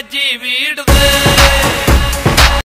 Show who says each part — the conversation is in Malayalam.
Speaker 1: தேச்சி வீடுது